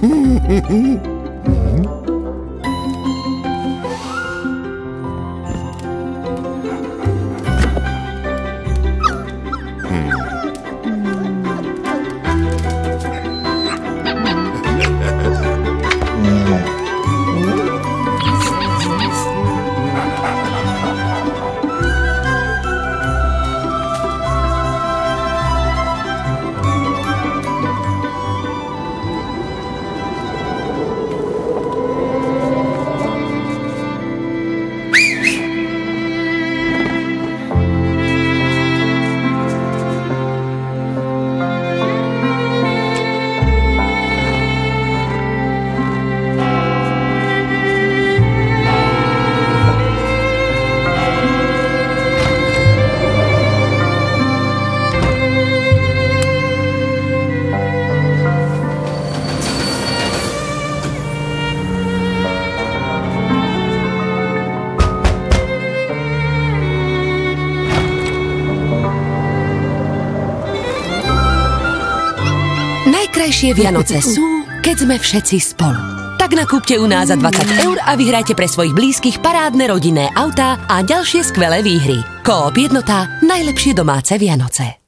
Hmm? Najkrajšie Vianoce sú, keď sme všetci spolu. Tak nakúpte u nás za 20 eur a vyhrajte pre svojich blízkych parádne rodinné autá a ďalšie skvelé výhry. Koop jednota, najlepšie domáce Vianoce.